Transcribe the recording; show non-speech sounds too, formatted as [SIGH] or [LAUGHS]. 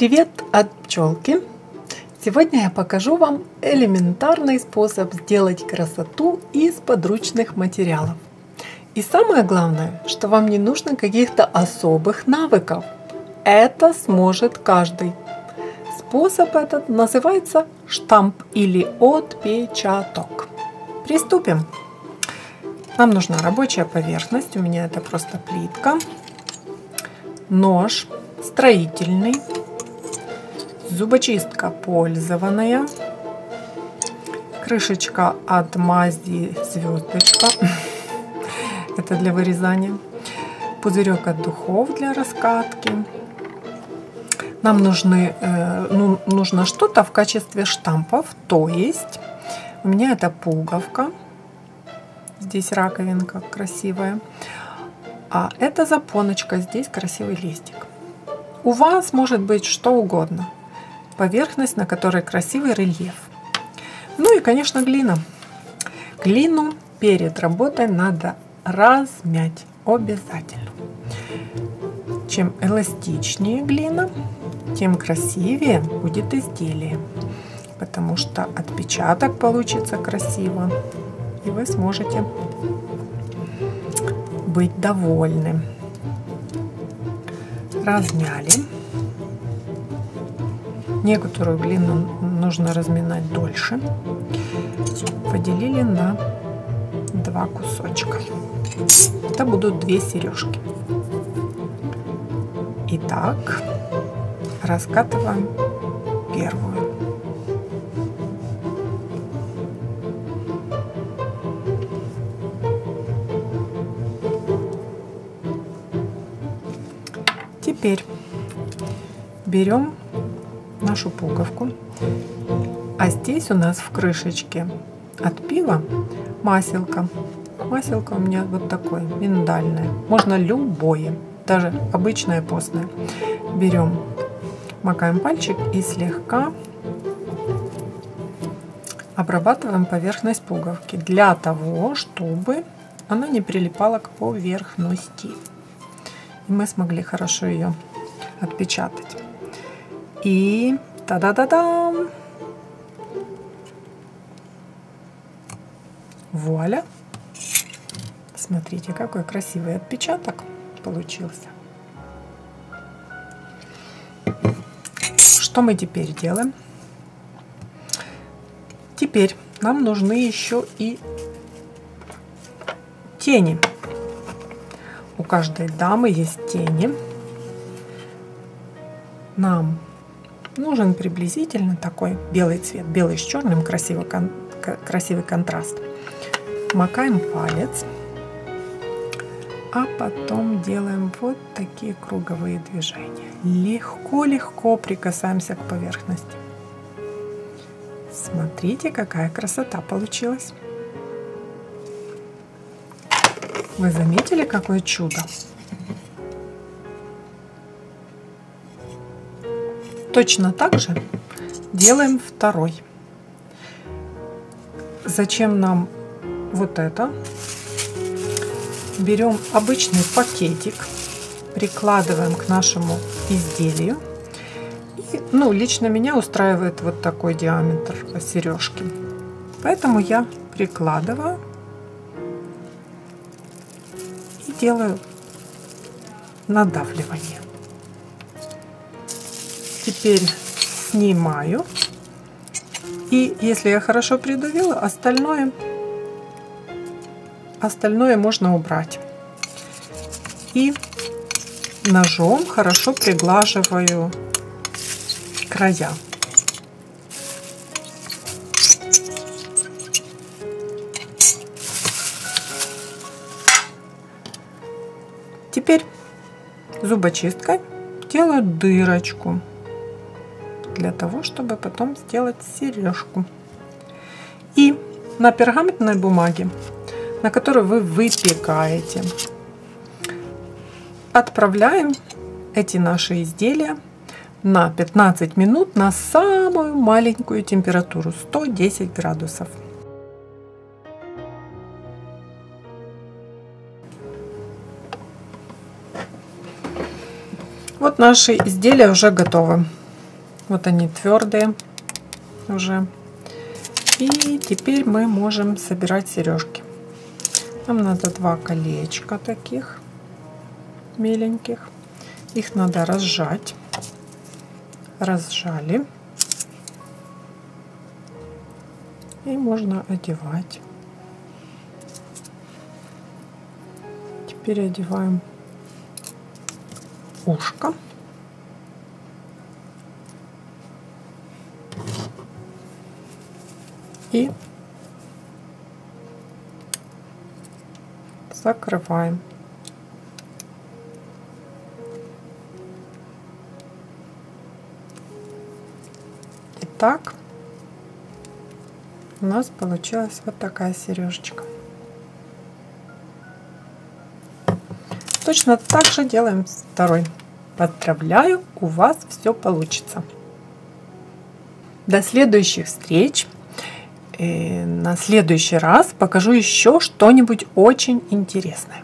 Привет от пчелки! Сегодня я покажу вам элементарный способ сделать красоту из подручных материалов. И самое главное, что вам не нужно каких-то особых навыков. Это сможет каждый. Способ этот называется штамп или отпечаток. Приступим. Нам нужна рабочая поверхность, у меня это просто плитка, нож строительный, зубочистка пользованная, крышечка от мази звездочка, [LAUGHS] это для вырезания, пузырек от духов для раскатки. Нам нужны, э, ну, нужно что-то в качестве штампов, то есть у меня это пуговка, здесь раковинка красивая, а это запоночка, здесь красивый листик. У вас может быть что угодно поверхность, на которой красивый рельеф. Ну и, конечно, глина. Глину перед работой надо размять обязательно. Чем эластичнее глина, тем красивее будет изделие, потому что отпечаток получится красиво, и вы сможете быть довольны. Размяли. Некоторую глину нужно разминать дольше. Поделили на два кусочка. Это будут две сережки. Итак, раскатываем первую. Теперь берем нашу пуговку. А здесь у нас в крышечке от пива маселка. Маселка у меня вот такое, миндальное. Можно любое, даже обычное постное. Берем, макаем пальчик и слегка обрабатываем поверхность пуговки для того, чтобы она не прилипала к поверхности. И мы смогли хорошо ее отпечатать. И та-да-да-дам! Вуаля! Смотрите, какой красивый отпечаток получился. Что мы теперь делаем? Теперь нам нужны еще и тени. У каждой дамы есть тени. Нам нужен приблизительно такой белый цвет, белый с черным, красивый, кон, красивый контраст. Макаем палец, а потом делаем вот такие круговые движения. Легко-легко прикасаемся к поверхности. Смотрите, какая красота получилась. Вы заметили, какое чудо? Точно так же делаем второй. Зачем нам вот это? Берем обычный пакетик, прикладываем к нашему изделию. И, ну, лично меня устраивает вот такой диаметр сережки. Поэтому я прикладываю и делаю надавливание. Теперь снимаю. И если я хорошо придавила, остальное, остальное можно убрать. И ножом хорошо приглаживаю края. Теперь зубочисткой делаю дырочку для того, чтобы потом сделать сережку. И на пергаментной бумаге, на которой вы выпекаете, отправляем эти наши изделия на 15 минут на самую маленькую температуру 110 градусов. Вот наши изделия уже готовы. Вот они твердые уже. И теперь мы можем собирать сережки. Нам надо два колечка таких меленьких. Их надо разжать. Разжали. И можно одевать. Теперь одеваем ушко. И закрываем. Итак, у нас получилась вот такая сережечка. Точно так же делаем второй. Поздравляю, у вас все получится. До следующих встреч. Э, на следующий раз покажу еще что-нибудь очень интересное.